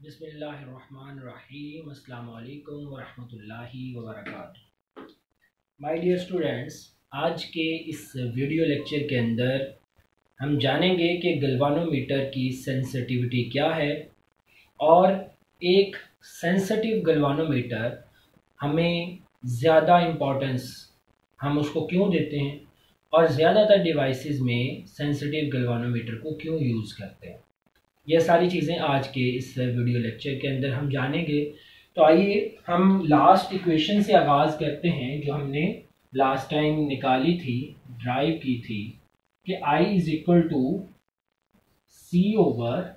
अस्सलाम वालेकुम वरहमतुल्लाहि वबरकातुहू। माय डियर स्टूडेंट्स आज के इस वीडियो लेक्चर के अंदर हम जानेंगे कि गलवानोमीटर की सेंसिटिविटी क्या है और एक सेंसिटिव गलवानोमीटर हमें ज़्यादा इम्पोर्टेंस हम उसको क्यों देते हैं और ज़्यादातर डिवाइसेस में सेंसिटिव गलवानोमीटर को क्यों यूज़ करते हैं। ये सारी चीज़ें आज के इस वीडियो लेक्चर के अंदर हम जानेंगे। तो आइए हम लास्ट इक्वेशन से आगाज़ करते हैं, जो हमने लास्ट टाइम निकाली थी ड्राइव की थी, कि I is equal to C over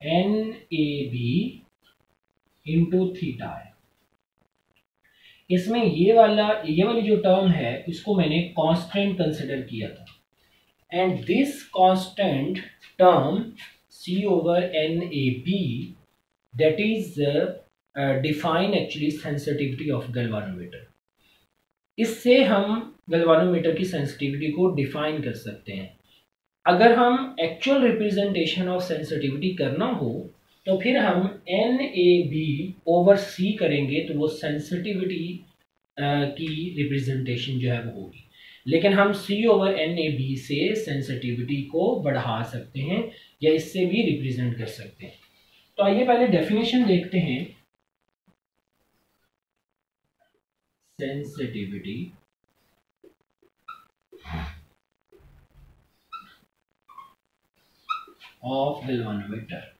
N A B into theta है। इसमें ये वाला, ये वाली जो टर्म है, इसको मैंने कांस्टेंट कंसिडर किया था। And this constant term c over nab that is uh, uh, define actually sensitivity of galvanometer. इससे हम गलवानोमीटर की सेंसिटिविटी को डिफाइन कर सकते हैं। अगर हम एक्चुअल रिप्रेजेंटेशन ऑफ़ सेंसिटिविटी करना हो तो फिर हम N A B over C करेंगे तो वो सेंसिटिविटी की रिप्रेजेंटेशन जो है वो होगी। लेकिन हम C over N A B से सेंसिटिविटी को बढ़ा सकते हैं या इससे भी रिप्रेजेंट कर सकते हैं। तो आइए पहले डेफिनेशन देखते हैं। सेंसिटिविटी ऑफ़ गैल्वानोमीटर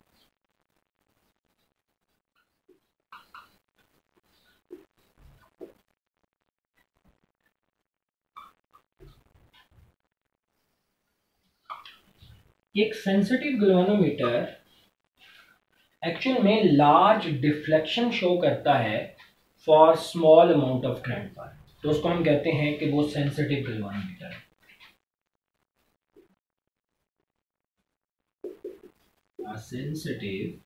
एक सेंसिटिव ग्लोनोमीटर एक्चुअल में लार्ज डिफ्लेक्शन शो करता है for small amount of current पर तो उसको हम कहते हैं कि वो सेंसिटिव ग्लोनोमीटर है। Sensitive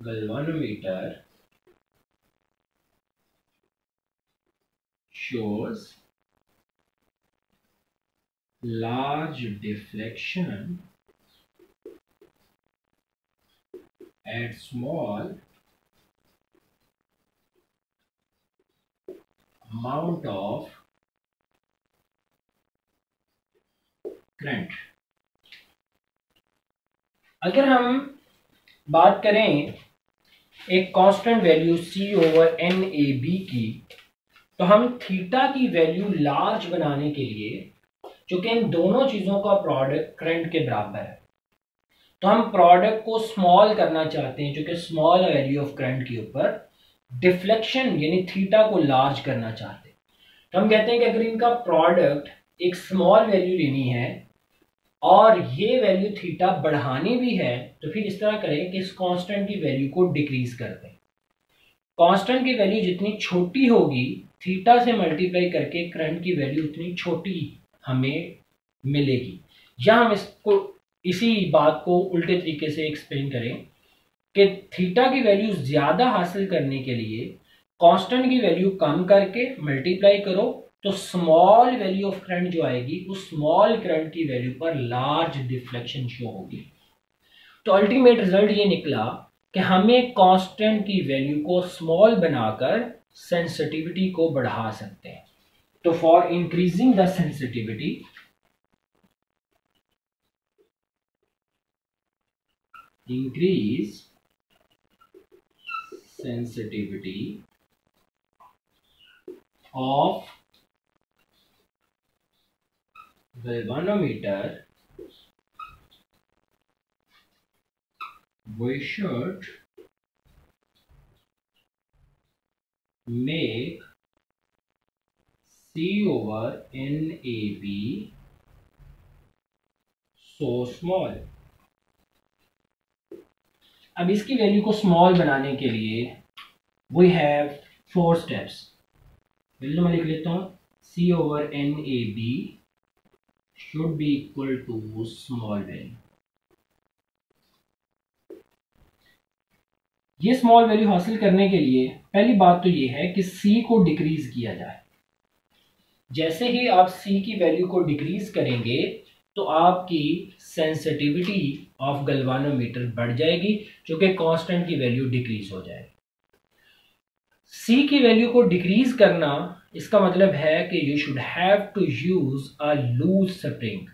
galvanometer shows large deflection at small amount of current अगर हम बात करें एक constant value C over N A B की तो हम थीटा की वैल्यू लार्ज बनाने के लिए क्योंकि इन दोनों चीज़ों का प्रोडक्ट करंट के बराबर है। तो हम प्रोडक्ट को स्मॉल करना चाहते हैं क्योंकि स्मॉल वैल्यू ऑफ़ करंट के ऊपर डिफ्लेक्शन यानी थीटा को लार्ज करना चाहते हैं। तो हम कहते हैं कि अगर इनका प्रोडक्ट एक स्मॉल वैल्यू लेनी है और ये वैल्यू थीटा बढ़ानी भी है तो फिर इस तरह करें कि इस कांस्टेंट की वैल्यू को डिक्रीज कर दें। कांस्टेंट की वैल्यू जितनी छोटी होगी थीटा से मल्टीप्लाई करके करंट की वैल्यू उतनी छोटी हमें मिलेगी। या हम इसको, इसी बात को उल्टे तरीके से एक्सप्लेन करें कि थीटा की वैल्यू ज़्यादा हासिल करने के लिए कांस्टेंट की वैल्यू कम करके मल्टीप्लाई करो तो स्मॉल वैल्यू ऑफ़ करंट जो आएगी, उस स्मॉल करंट की वैल्यू पर लार्ज डिफ्लेक्शन शो होगी। तो अल्टीमेट रिज़ल्ट ये निकला कि हमें कांस्टेंट की वैल्यू को स्मॉल बनाकर सेंसिटिविटी को बढ़ा सकते हैं। So for increasing the sensitivity, increase sensitivity of galvanometer we should make N A B so small अब इसकी वैल्यू को स्मॉल बनाने के लिए वी हैव फोर स्टेप्स पहले मैं लिख लेता हूँ. C over N A B should be equal to small value ये स्मॉल वैल्यू हासिल करने के लिए पहली बात तो ये है कि सी को डिक्रीज किया जाए। जैसे ही आप सी की वैल्यू को डिक्रीज करेंगे तो आपकी सेंसिटिविटी ऑफ़ गलवानोमीटर बढ़ जाएगी क्योंकि कांस्टेंट की वैल्यू डिक्रीज हो जाएगी सी की वैल्यू को डिक्रीज करना, इसका मतलब है कि you should have to use a loose spring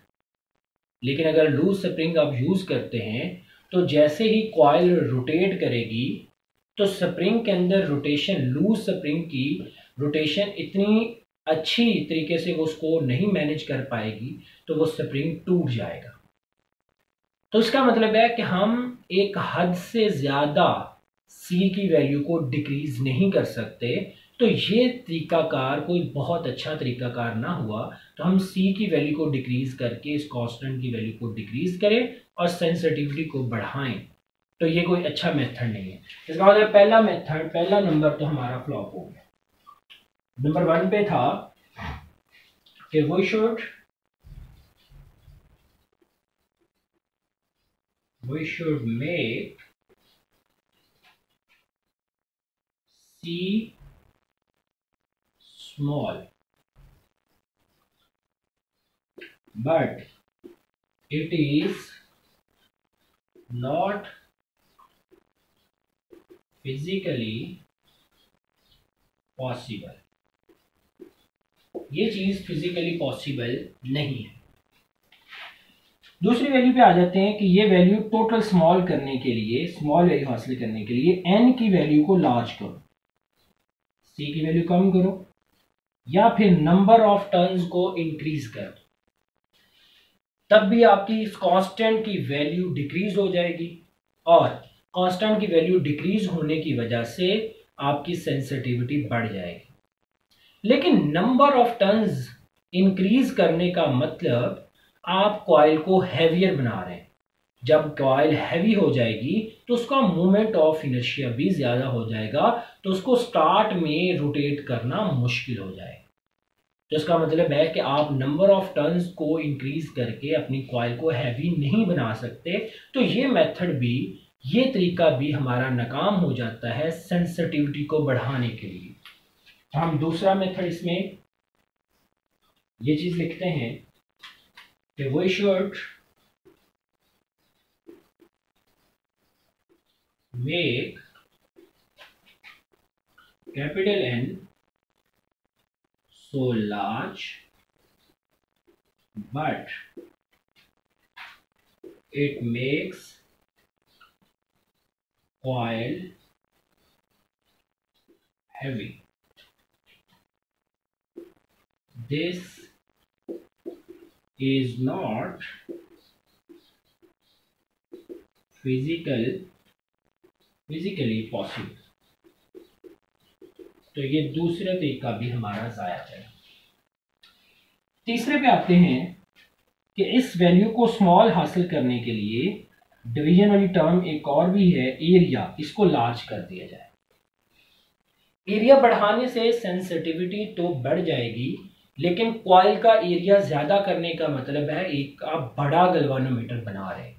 लेकिन अगर लूज स्प्रिंग आप यूज़ करते हैं तो जैसे ही कॉयल रोटेट करेगी तो स्प्रिंग के अंदर रोटेशन लूज स्प्रिंग की रोटेशन इतनी अच्छी तरीके से वो उसको नहीं मैनेज कर पाएगी तो वो स्प्रिंग टूट जाएगा। तो इसका मतलब है कि हम एक हद से ज़्यादा सी की वैल्यू को डिक्रीज नहीं कर सकते तो ये तरीकाकार, कोई बहुत अच्छा तरीकाकार ना हुआ तो हम सी की वैल्यू को डिक्रीज करके, इस कांस्टेंट की वैल्यू को डिक्रीज करें और सेंसिटिविटी को बढ़ाएँ। तो ये कोई अच्छा मेथड नहीं है। इसका मतलब पहला मेथड पहला नंबर तो हमारा फ्लॉप हो गया। नंबर वन पे था कि वो शुड वो should make C small but it is not physically possible ये चीज़ फिजिकली पॉसिबल नहीं है। दूसरी वैल्यू पे आ जाते हैं कि ये वैल्यू टोटल स्मॉल करने के लिए स्मॉल वैल्यू हासिल करने के लिए एन की वैल्यू को लार्ज करो। सी की वैल्यू कम करो, या फिर नंबर ऑफ़ टर्न्स को इंक्रीज करो तब भी आपकी इस कांस्टेंट की वैल्यू डिक्रीज हो जाएगी और कांस्टेंट की वैल्यू डिक्रीज होने की वजह से आपकी सेंसिटिविटी बढ़ जाएगी। लेकिन नंबर ऑफ़ टर्न्स इंक्रीज करने का मतलब आप कॉयल को हैवियर बना रहे हैं। जब कॉयल हैवी हो जाएगी तो उसका मोमेंट ऑफ़ इनर्शिया भी ज़्यादा हो जाएगा तो उसको स्टार्ट में रोटेट करना मुश्किल हो जाएगा। तो इसका मतलब है कि आप नंबर ऑफ़ टर्न्स को इंक्रीज करके अपनी कॉयल को हैवी नहीं बना सकते। तो ये मेथड भी, ये तरीका भी हमारा नाकाम हो जाता है सेंसिटिविटी को बढ़ाने के लिए। तो हम दूसरा मेथड इसमें ये चीज़ लिखते हैं कि we should make capital N so large but it makes coil heavy this is not physical, physically possible. तो ये दूसरा तरीका भी हमारा ज़ाया है तीसरे पे आते हैं कि इस वैल्यू को स्मॉल हासिल करने के लिए डिवीज़न वाली टर्म एक और भी है एरिया इसको लार्ज कर दिया जाए। एरिया बढ़ाने से सेंसिटिविटी तो बढ़ जाएगी लेकिन कॉयल का एरिया ज़्यादा करने का मतलब है एक आप बड़ा गलवानोमीटर बना रहे हैं।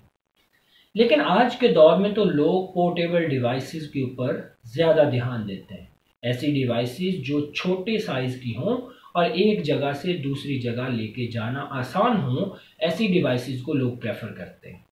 लेकिन आज के दौर में तो लोग पोर्टेबल डिवाइसेस के ऊपर ज़्यादा ध्यान देते हैं। ऐसी डिवाइसेस जो छोटे साइज़ की हों और एक जगह से दूसरी जगह लेके जाना आसान हो, ऐसी डिवाइसेस को लोग प्रेफर करते हैं।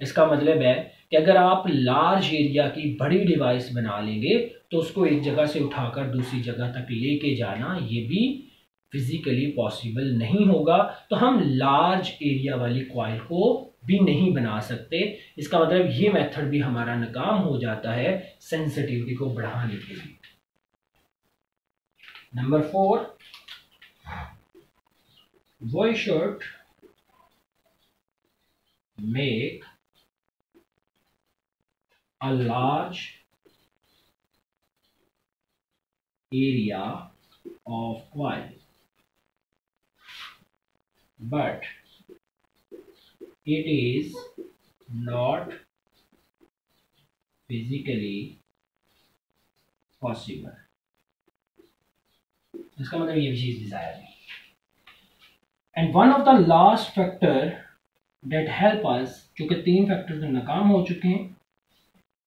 इसका मतलब है कि अगर आप लार्ज एरिया की बड़ी डिवाइस बना लेंगे तो उसको एक जगह से उठाकर दूसरी जगह तक लेके जाना, ये भी फिजिकली पॉसिबल नहीं होगा तो हम लार्ज एरिया वाली क्वाइल को भी नहीं बना सकते। इसका मतलब ये मेथड भी हमारा नाकाम हो जाता है सेंसिटिविटी को बढ़ाने के लिए। नंबर फोर वो should make a large area of coil but it is not physically possible. इसका मतलब ये भी चीज़ डिज़ायर नहीं and one of the last factor that help us क्योंकि तीन फैक्टर तो नाकाम हो चुके हैं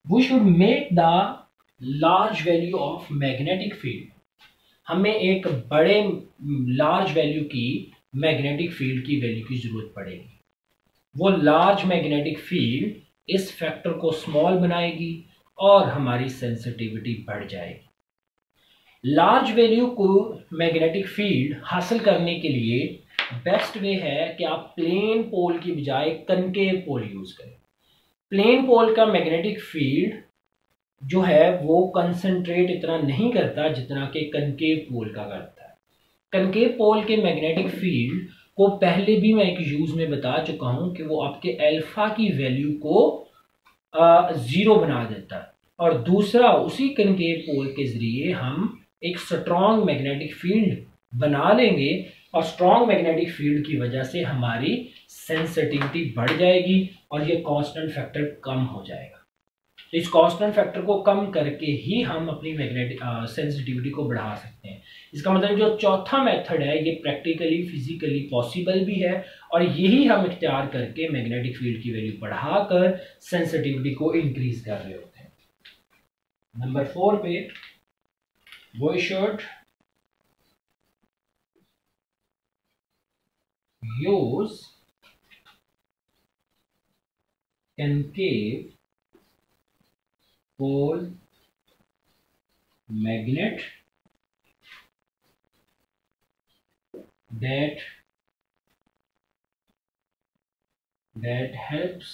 we should make the large value of magnetic field हमें एक बड़े लार्ज वैल्यू की मैग्नेटिक फ़ील्ड की वैल्यू की ज़रूरत पड़ेगी। वो लार्ज मैग्नेटिक फ़ील्ड इस फैक्टर को स्मॉल बनाएगी और हमारी सेंसिटिविटी बढ़ जाएगी। लार्ज वैल्यू को मैग्नेटिक फ़ील्ड हासिल करने के लिए बेस्ट वे है कि आप प्लेन पोल की बजाय कनकेव पोल यूज़ करें। प्लेन पोल का मैग्नेटिक फ़ील्ड जो है वो कंसंट्रेट इतना नहीं करता जितना कि कनकेव पोल का करता कनकेव पोल के मैग्नेटिक फ़ील्ड को पहले भी मैं एक यूज़ में बता चुका हूँ कि वो आपके अल्फ़ा की वैल्यू को ज़ीरो बना देता है। और दूसरा, उसी कनकेव पोल के ज़रिए हम एक स्ट्रॉन्ग मैग्नेटिक फ़ील्ड बना लेंगे और स्ट्रॉन्ग मैग्नेटिक फ़ील्ड की वजह से हमारी सेंसिटिविटी बढ़ जाएगी और ये कांस्टेंट फैक्टर कम हो जाएगा। तो इस कांस्टेंट फैक्टर को कम करके ही हम अपनी मैग्नेटिक सेंसिटिविटी को बढ़ा सकते हैं। इसका मतलब जो चौथा मेथड है, ये प्रैक्टिकली फिजिकली पॉसिबल भी है और यही हम इख्तियार करके मैग्नेटिक फ़ील्ड की वैल्यू बढ़ाकर सेंसिटिविटी को इंक्रीज कर रहे होते हैं। नंबर फोर पे, वो should use concave pole magnet that that helps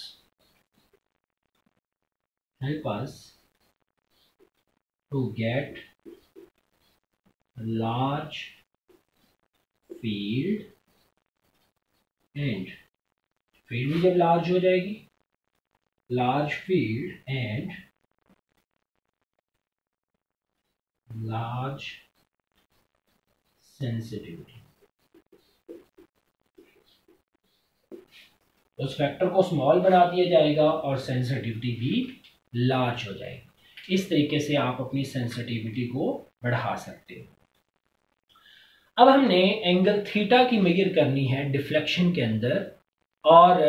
help us to get large field and field भी जब लार्ज हो जाएगी large field and large sensitivity. उस फैक्टर को स्मॉल बना दिया जाएगा और सेंसिटिविटी भी लार्ज हो जाएगी। इस तरीके से आप अपनी सेंसिटिविटी को बढ़ा सकते हो। अब हमने एंगल थीटा की मेजर करनी है डिफ्लेक्शन के अंदर और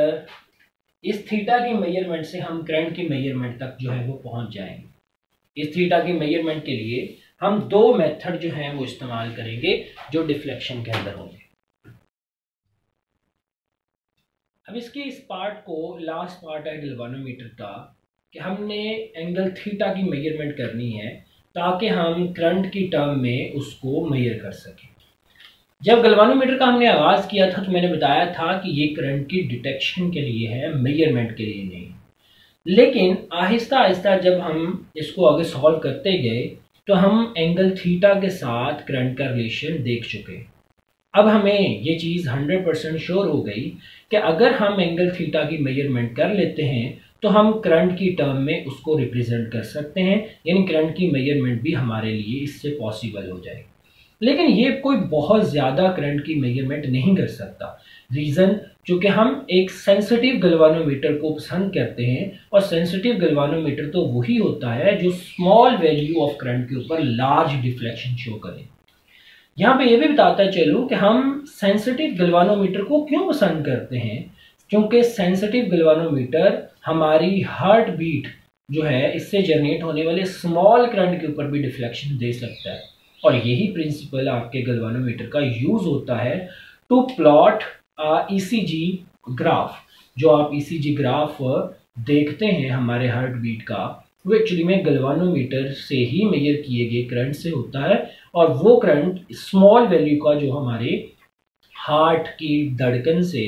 इस थीटा की मेज़रमेंट से हम करंट की मेज़रमेंट तक जो है वो पहुँच जाएँगे। इस थीटा की मेज़रमेंट के लिए हम दो मेथड जो हैं वो इस्तेमाल करेंगे जो डिफ्लेक्शन के अंदर होंगे। अब इसके इस पार्ट को लास्ट पार्ट है गलवानोमीटर का, कि हमने एंगल थीटा की मेज़रमेंट करनी है ताकि हम करंट की टर्म में उसको मेजर कर सकें। जब गलवानोमीटर का हमने आगाज़ किया था तो मैंने बताया था कि ये करंट की डिटेक्शन के लिए है मेज़रमेंट के लिए नहीं। लेकिन आहिस्ता आहिस्ता जब हम इसको आगे सॉल्व करते गए तो हम एंगल थीटा के साथ करंट का रिलेशन देख चुके अब हमें ये चीज़ 100 परसेंट श्योर हो गई कि अगर हम एंगल थीटा की मेज़रमेंट कर लेते हैं तो हम करंट की टर्म में उसको रिप्रेजेंट कर सकते हैं। यानी करंट की मेज़रमेंट भी हमारे लिए इससे पॉसिबल हो जाएगी। लेकिन ये कोई बहुत ज़्यादा करंट की मेज़रमेंट नहीं कर सकता। रीज़न चूँकि हम एक सेंसिटिव गलवानोमीटर को पसंद करते हैं, और सेंसिटिव गलवानोमीटर तो वही होता है जो स्मॉल वैल्यू ऑफ़ करंट के ऊपर लार्ज डिफ्लेक्शन शो करे। यहाँ पे ये भी बताता चलूँ, कि हम सेंसिटिव गलवानोमीटर को क्यों पसंद करते हैं? क्योंकि सेंसिटिव गलवानोमीटर हमारी हार्ट बीट जो है, इससे जनरेट होने वाले स्मॉल करंट के ऊपर भी डिफ्लेक्शन दे सकता है। और यही प्रिंसिपल आपके गलवानोमीटर का यूज़ होता है टू प्लॉट ईसीजी ग्राफ जो आप ईसीजी e ग्राफ देखते हैं हमारे हार्ट बीट का, वो एक्चुअली में गलवानोमीटर से ही मेजर किए गए करंट से होता है और वो करंट स्मॉल वैल्यू का जो हमारे हार्ट की धड़कन से,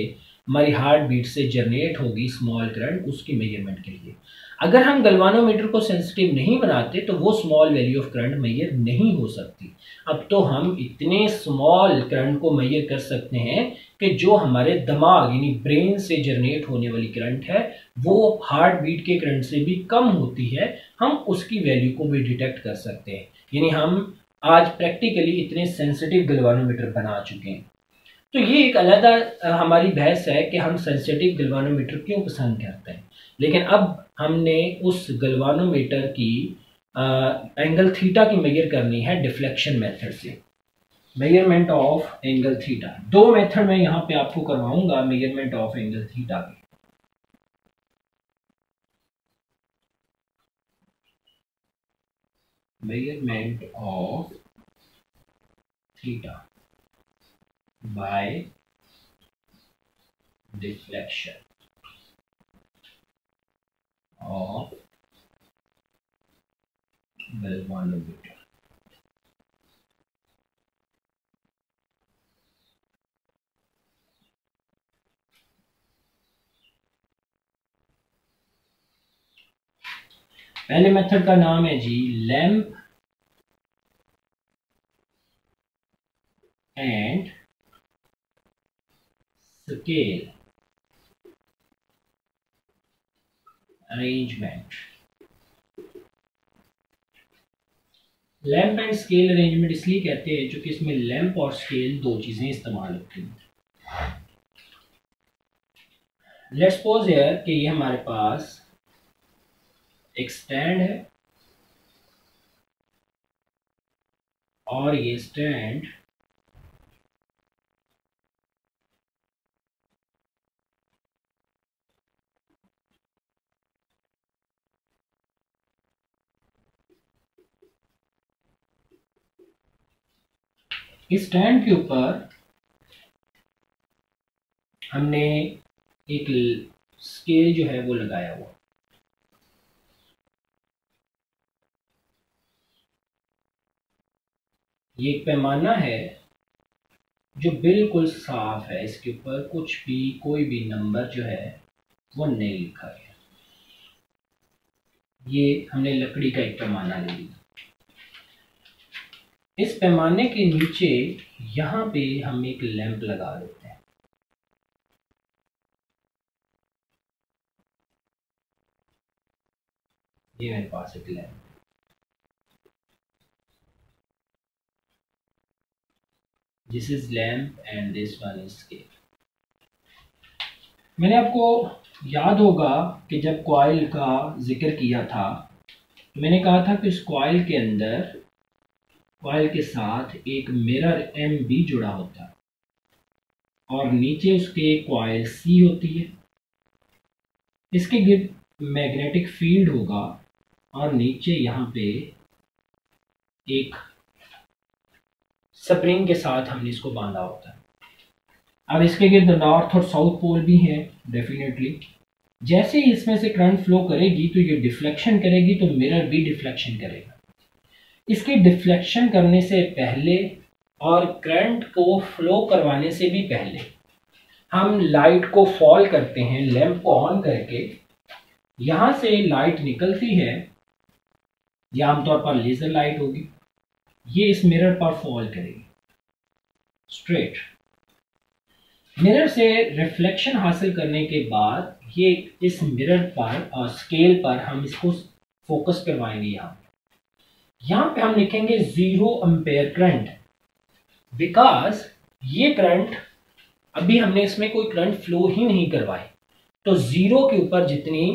हमारी हार्ट बीट से जनरेट होगी स्मॉल करंट उसकी मेज़रमेंट के लिए। अगर हम गलवानोमीटर को सेंसिटिव नहीं बनाते तो वो small value of current measure नहीं हो सकती। अब तो हम इतने स्मॉल करंट को मैयर कर सकते हैं कि जो हमारे दिमाग, यानी ब्रेन से जनरेट होने वाली करंट है, वो हार्ट बीट के करंट से भी कम होती है। हम उसकी वैल्यू को भी डिटेक्ट कर सकते हैं। यानी हम आज प्रैक्टिकली इतने सेंसिटिव गलवानोमीटर बना चुके हैं। तो ये एक अलग हमारी बहस है कि हम सेंसिटिव गलवानोमीटर क्यों पसंद करते हैं। लेकिन अब हमने उस गलवानोमीटर की आ, एंगल थीटा की मेजर करनी है डिफ्लेक्शन मेथड से। मेज़रमेंट ऑफ़ एंगल थीटा दो मेथड मैं यहाँ पे आपको करवाऊँगा मेज़रमेंट ऑफ़ एंगल थीटा की। Measurement of theta by deflection of galvanometer पहले मेथड का नाम है जी lamp and scale arrangement lamp and scale arrangement इसलिए कहते हैं क्योंकि इसमें लैंप और स्केल दो चीज़ें इस्तेमाल होती हैं। लेट्स सपोज़ कि ये हमारे पास एक स्टैंड है और ये स्टैंड इस स्टैंड के ऊपर हमने एक स्केल जो है वो लगाया हुआ। ये एक पैमाना है जो बिल्कुल साफ़ है। इसके ऊपर कुछ भी, कोई भी नंबर जो है वो नहीं लिखा गया। ये हमने लकड़ी का एक पैमाना ले लिया। इस पैमाने के नीचे यहाँ पे हम एक लैंप लगा देते हैं। ये मेरे पास एक lamp this is lamp and this one is scale मैंने आपको याद होगा कि जब कॉइल का ज़िक्र किया था, मैंने कहा था कि इस कॉइल के अंदर कॉइल के साथ एक मिरर एम बी जुड़ा होता है। और नीचे उसके कॉइल सी होती है। इसके गिर्द मैग्नेटिक फ़ील्ड होगा और नीचे यहाँ पे एक स्प्रिंग के साथ हमने इसको बांधा होता है। अब इसके गिर्द नॉर्थ और साउथ पोल भी हैं डेफिनेटली जैसे ही इसमें से करंट फ्लो करेगी तो ये डिफ्लेक्शन करेगी तो मिरर भी डिफ्लेक्शन करेगा। इसके डिफ्लेक्शन करने से पहले और करंट को फ्लो करवाने से भी पहले, हम लाइट को फॉल करते हैं, लैंप को ऑन करके। यहाँ से लाइट निकलती है यह आमतौर पर लेजर लाइट होगी। ये इस मिरर पर फॉल करेगी। स्ट्रेट। मिरर से रिफ्लेक्शन हासिल करने के बाद ये इस मिरर पर और स्केल पर हम इसको फोकस करवाएँगे यहाँ। यहाँ पे हम लिखेंगे ज़ीरो अम्पेयर करंट बिकॉज़ ये करंट अभी हमने इसमें कोई करंट फ्लो ही नहीं करवाए तो ज़ीरो के ऊपर जितनी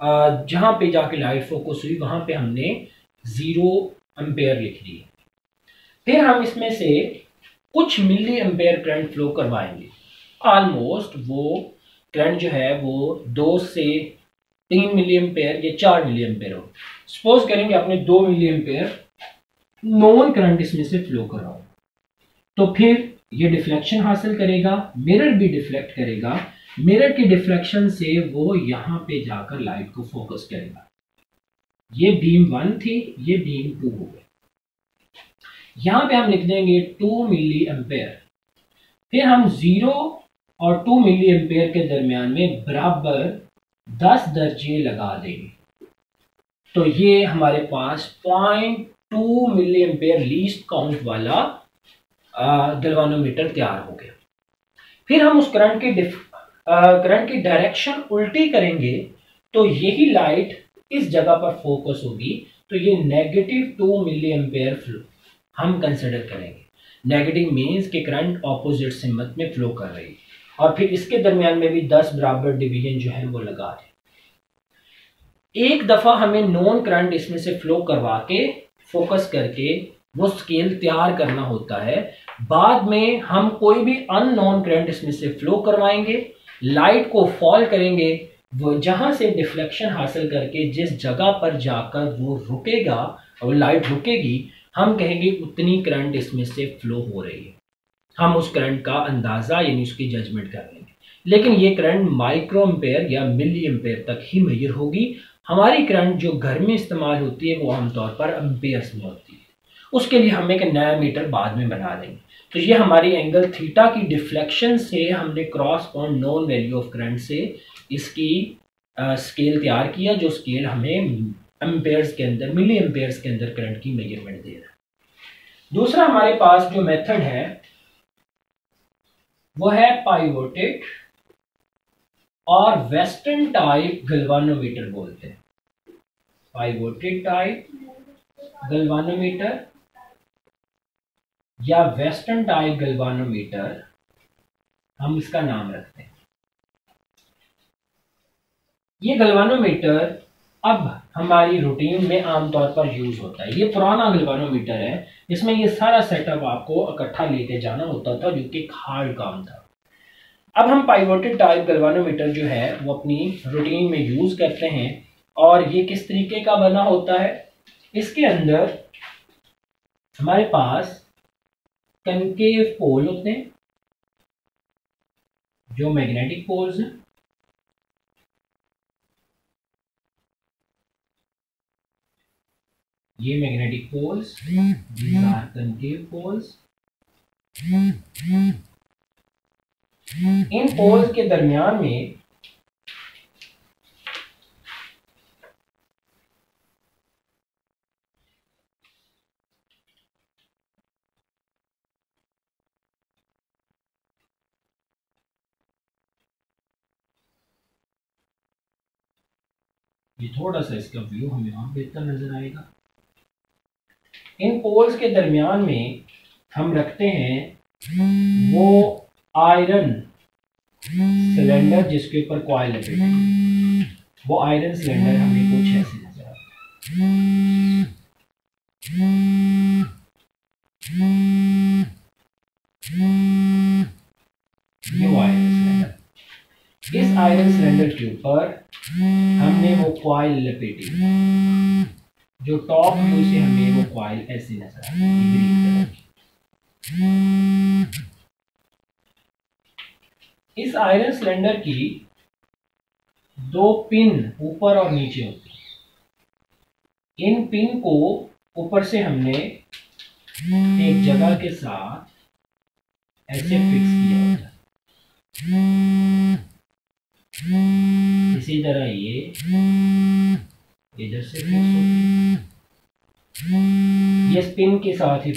जहाँ पे जाके लाइट फोकस हुई, वहाँ पे हमने ज़ीरो अम्पेयर लिख दिए फिर हम इसमें से कुछ मिली एम्पेयर करंट फ्लो करवाएँगे. ऑलमोस्ट वो करंट जो है, वो दो से तीन मिली एम्पेयर या चार मिली एम्पेयर हो सपोज़ करेंगे अपने दो मिली एम्पेयर नॉन करंट इसमें से फ्लो कराओ। तो फिर ये डिफ्लेक्शन हासिल करेगा मिरर भी डिफ्लेक्ट करेगा। मिरर की डिफ्लेक्शन से वो यहाँ पे जाकर लाइट को फोकस करेगा। ये बीम वन थी, ये बीम टू हो गई यहाँ पे हम लिख देंगे टू मिली एम्पेयर फिर हम ज़ीरो और टू मिली एम्पेयर के दरमियान में बराबर दस दर्जे लगा देंगे। तो ये हमारे पास point two milliampere least count वाला गलवानोमीटर तैयार हो गया। फिर हम उस करंट की करंट की डायरेक्शन उल्टी करेंगे तो यही लाइट इस जगह पर फोकस होगी तो ये नेगेटिव टू मिली एम्पेयर फ्लो हम कंसिडर करेंगे। नेगेटिव मीन्स के करंट ऑपोजिट सिमत में फ्लो कर रही है। और फिर इसके दरमियान में भी दस बराबर डिवीज़न जो है वो लगा दें एक दफ़ा हमें नॉन करंट इसमें से फ्लो करवा के फोकस करके वो स्केल तैयार करना होता है। बाद में हम कोई भी अननोन करंट इसमें से फ्लो करवाएँगे लाइट को फॉल करेंगे, वो जहाँ से डिफ्लेक्शन हासिल करके जिस जगह पर जाकर वो रुकेगा और लाइट रुकेगी, हम कहेंगे उतनी करंट इसमें से फ्लो हो रही है। हम उस करंट का अंदाज़ा यानी उसकी जजमेंट कर लेंगे। लेकिन ये करंट माइक्रो एम्पेयर या मिली एम्पेयर तक ही मैयर होगी हमारी करंट जो घर में इस्तेमाल होती है, वो आमतौर पर अम्पेयर्स में होती है। उसके लिए हम एक नया मीटर बाद में बना देंगे। तो ये हमारी एंगल थीटा की डिफ्लेक्शन से हमने cross point known value of current से इसकी स्केल तैयार किया, जो स्केल हमें एम्पेयर्स के अंदर मिली एम्पेयर्स के अंदर करंट की मेज़रमेंट दे रहा है। दूसरा हमारे पास जो मेथड है, वो है पाइवोटेड और वेस्टर्न टाइप गलवानोमीटर बोलते हैं। पाइवोटेड टाइप गलवानोमीटर या वेस्टर्न टाइप गलवानोमीटर हम इसका नाम रखते हैं। ये गलवानोमीटर अब हमारी रूटीन में आमतौर पर यूज़ होता है। ये पुराना गलवानोमीटर है इसमें ये सारा सेटअप आपको इकट्ठा लेके जाना होता था, जो कि हार्ड काम था। अब हम पाइवोटेड टाइप गलवानोमीटर जो है, वो अपनी रूटीन में यूज़ करते हैं। और ये किस तरीके का बना होता है? इसके अंदर हमारे पास कनकेव पोल होते हैं, जो मैग्नेटिक पोल्स हैं। ये मैग्नेटिक पोल्स आर पोल्स इन पोल्स के दरमियान में ये थोड़ा सा इसका व्यू हमें और बेहतर नज़र आएगा। इन पोल्स के दरमियान में हम रखते हैं वो आयरन सिलेंडर जिसके ऊपर कॉयल लगे वो आयरन सिलेंडर हमें कुछ ऐसे नज़र आता सिलेंडर इस आयरन सिलेंडर के ऊपर कॉयल लपेटी जो टॉप व्यू से हमें वो कॉयल ऐसे नज़र आती इस आयरन सिलेंडर की दो पिन ऊपर और नीचे होती है। इन पिन को ऊपर से हमने एक जगह के साथ ऐसे फिक्स किया होता है। इसी तरह ये इधर से ये स्पिन के साथ ही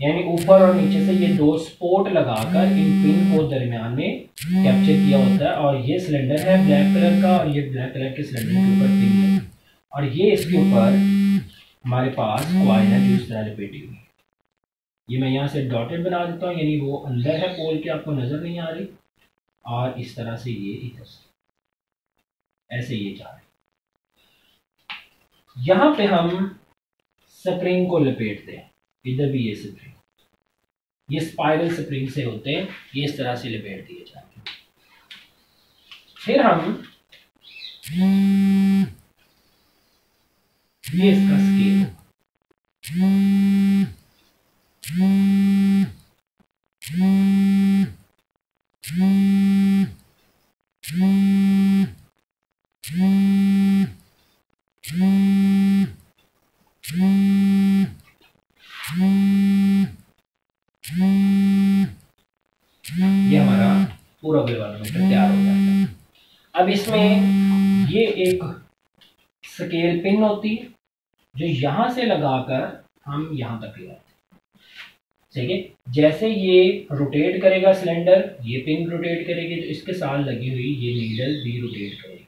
यानी ऊपर और नीचे से ये दो स्पोर्ट लगाकर इन पिन को दरमियान में कैप्चर किया होता है और ये सिलेंडर है ब्लैक कलर का और ये ब्लैक कलर के सिलेंडर के ऊपर पिन है। और ये इसके ऊपर हमारे पास क्वाइल है जो इस तरह लपेटी हुई ये मैं यहाँ से डॉटेड बना देता हूँ, यानी वो अंदर है पोल के आपको नज़र नहीं आ रही। और इस तरह से ये इधर से। ऐसे ये जा रहे यहाँ पे हम स्प्रिंग को लपेटते हैं इधर भी ये स्प्रिंग ये स्पाइरल स्प्रिंग से होते हैं। ये इस तरह से लपेट दिए जाते हैं। फिर हम ये इसका स्केल पूरा विवालमेंट तैयार हो जाता है। अब इसमें ये एक स्केल पिन होती है, जो यहाँ से लगाकर हम यहाँ तक ले आते ठीक है? जैसे ये रोटेट करेगा सिलेंडर ये पिन रोटेट करेगी तो इसके साथ लगी हुई ये नीडल भी रोटेट करेगी।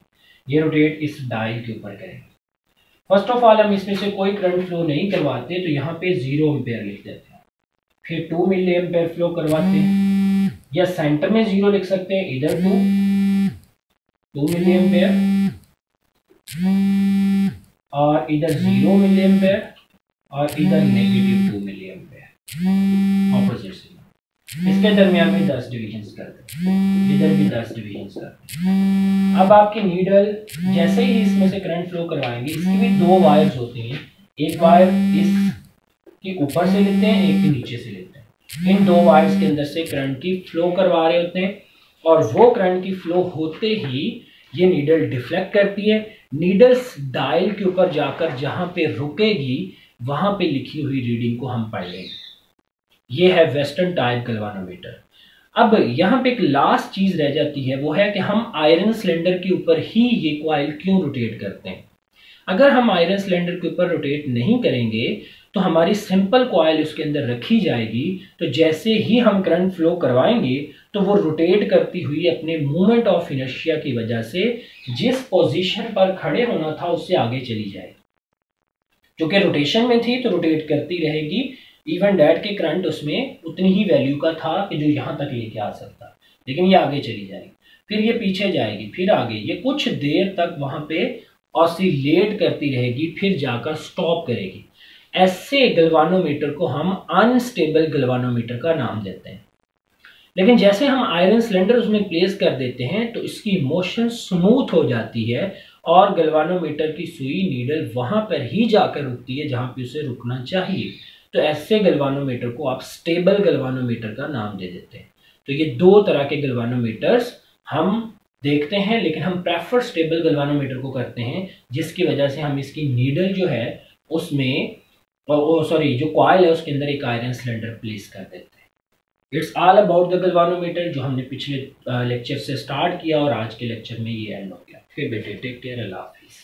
ये रोटेट इस डायल के ऊपर करेगी। फ़र्स्ट ऑफ़ ऑल हम इसमें से कोई करंट फ्लो नहीं करवाते तो यहाँ पे ज़ीरो एम्पेयर लिख देते हैं। फिर टू मिली एम्पेयर फ्लो करवाते हैं। या सेंटर में ज़ीरो लिख सकते हैं, इधर टू टू मिली एम्पेयर और इधर ज़ीरो मिली एम्पेयर और इधर negative two milli ampere opposite से इसके दरमियान में दस डिविजन करते हैं, इधर भी दस डिविजन करते हैं। अब आपकी नीडल जैसे ही इसमें से करंट फ्लो करवाएँगे, इसकी भी दो वायर्स होती हैं, एक वायर इस के ऊपर से लेते हैं, एक के नीचे से लेते हैं। इन दो वायर्स के अंदर से करंट की फ्लो करवा रहे होते हैं और वो करंट की फ्लो होते ही ये नीडल डिफ्लेक्ट करती है। नीडल्स डायल के ऊपर जाकर जहाँ पे रुकेगी, वहाँ पे लिखी हुई रीडिंग को हम पढ़ लेंगे। ये है वेस्टर्न टाइप गलवानोमीटर। अब यहाँ पे एक लास्ट चीज़ रह जाती है, वो है कि हम आयरन सिलेंडर के ऊपर ही ये क्वाइल क्यों रोटेट करते हैं? अगर हम आयरन सिलेंडर के ऊपर रोटेट नहीं करेंगे तो हमारी सिंपल कॉयल उसके अंदर रखी जाएगी तो जैसे ही हम करंट फ्लो करवाएँगे तो वो रोटेट करती हुई अपने मूवमेंट ऑफ़ इनर्शिया की वजह से जिस पोजीशन पर खड़े होना था, उससे आगे चली जाएगी। क्योंकि रोटेशन में थी तो रोटेट करती रहेगी। इवन डैट के करंट उसमें उतनी ही वैल्यू का था कि जो यहाँ तक लेके आ सकता। लेकिन ये आगे चली जाएगी। फिर ये पीछे जाएगी, फिर आगे। ये कुछ देर तक वहाँ पे ऑसिलेट करती रहेगी, फिर जाकर स्टॉप करेगी। ऐसे गलवानोमीटर को हम अनस्टेबल गलवानोमीटर का नाम देते हैं। लेकिन जैसे हम आयरन सिलेंडर उसमें प्लेस कर देते हैं तो इसकी मोशन स्मूथ हो जाती है और गलवानोमीटर की सुई नीडल वहाँ पर ही जाकर रुकती है जहाँ पे उसे रुकना चाहिए। तो ऐसे गलवानोमीटर को आप स्टेबल गलवानोमीटर का नाम दे देते हैं। तो ये दो तरह के गलवानोमीटर्स हम देखते हैं, लेकिन हम प्रेफर स्टेबल गलवानोमीटर को करते हैं, जिसकी वजह से हम इसकी नीडल जो है, उसमें सॉरी जो कॉयल है, उसके अंदर एक आयरन सिलेंडर प्लेस कर देते हैं। It's all about the galvanometer जो हमने पिछले लेक्चर से स्टार्ट किया और आज के लेक्चर में ये एंड हो गया। फिर बेटे टेक केयर अल्लाह हाफिज़